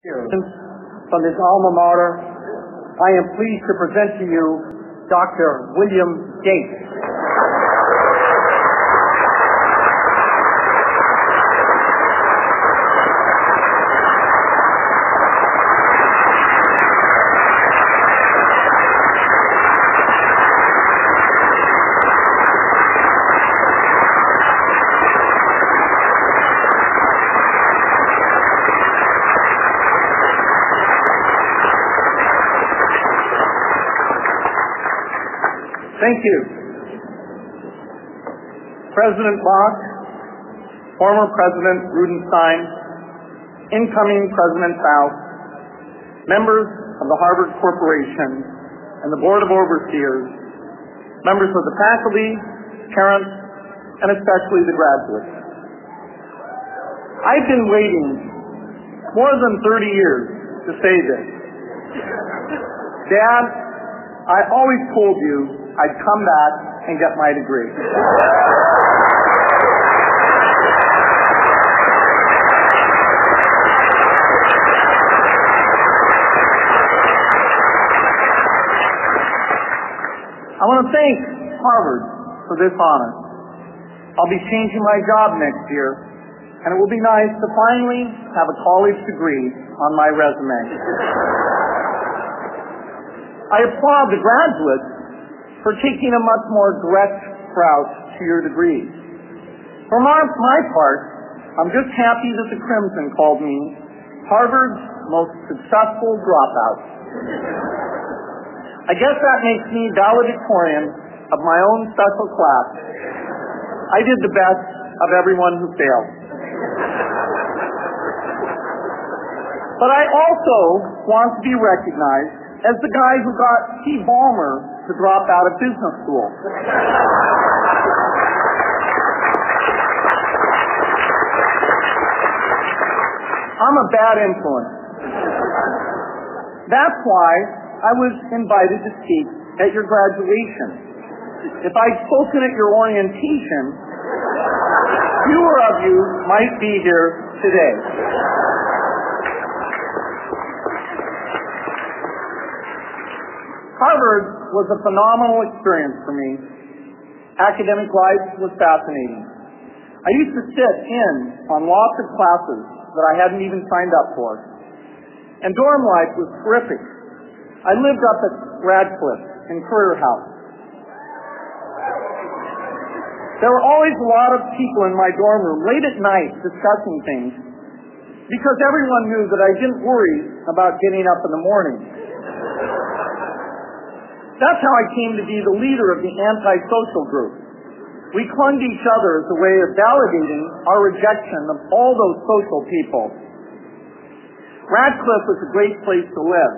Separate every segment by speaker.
Speaker 1: From this alma mater, I am pleased to present to you Dr. William Gates. Thank you. President Bok, former President Rudenstine, incoming President Faust, members of the Harvard Corporation and the Board of Overseers, members of the faculty, parents, and especially the graduates. I've been waiting more than 30 years to say this. Dad, I always told you I'd come back and get my degree. I want to thank Harvard for this honor. I'll be changing my job next year, and it will be nice to finally have a college degree on my resume. I applaud the graduates for taking a much more direct route to your degree. For my, my part, I'm just happy that the Crimson called me Harvard's most successful dropout. I guess that makes me valedictorian of my own special class. I did the best of everyone who failed. But I also want to be recognized as the guy who got Steve Ballmer to drop out of business school. I'm a bad influence. That's why I was invited to speak at your graduation. If I'd spoken at your orientation, fewer of you might be here today. Harvard was a phenomenal experience for me. Academic life was fascinating. I used to sit in on lots of classes that I hadn't even signed up for. And dorm life was terrific. I lived up at Radcliffe in Currier House. There were always a lot of people in my dorm room late at night discussing things because everyone knew that I didn't worry about getting up in the morning. That's how I came to be the leader of the antisocial group. We clung to each other as a way of validating our rejection of all those social people. Radcliffe was a great place to live.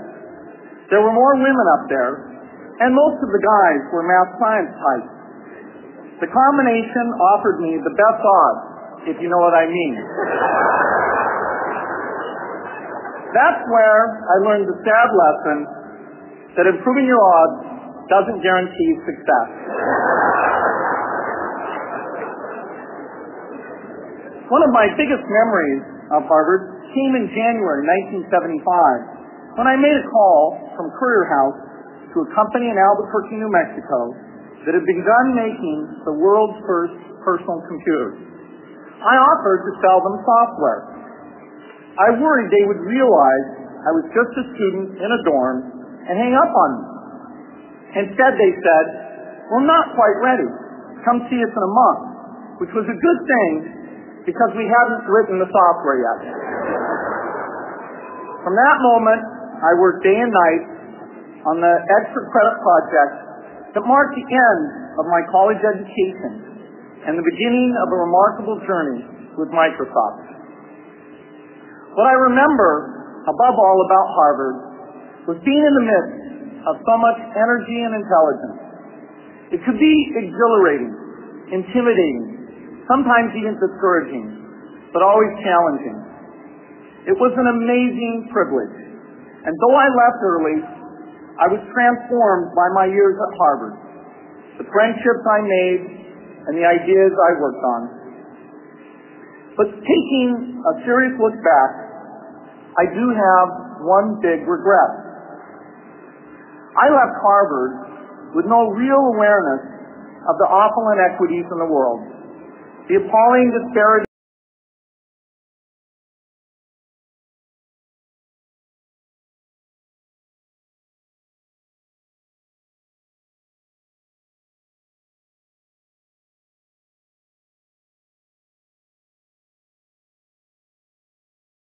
Speaker 1: There were more women up there, and most of the guys were math science types. The combination offered me the best odds, if you know what I mean. That's where I learned the sad lesson that improving your odds doesn't guarantee success. One of my biggest memories of Harvard came in January 1975 when I made a call from Currier House to a company in Albuquerque, New Mexico that had begun making the world's first personal computers. I offered to sell them software. I worried they would realize I was just a student in a dorm and hang up on me. Instead, they said, we're not quite ready. Come see us in a month, which was a good thing because we hadn't written the software yet. From that moment, I worked day and night on the extra credit project that marked the end of my college education and the beginning of a remarkable journey with Microsoft. What I remember above all about Harvard was being in the midst of so much energy and intelligence. It could be exhilarating, intimidating, sometimes even discouraging, but always challenging. It was an amazing privilege. And though I left early, I was transformed by my years at Harvard, the friendships I made, and the ideas I worked on. But taking a serious look back, I do have one big regret. I left Harvard with no real awareness of the awful inequities in the world, the appalling disparity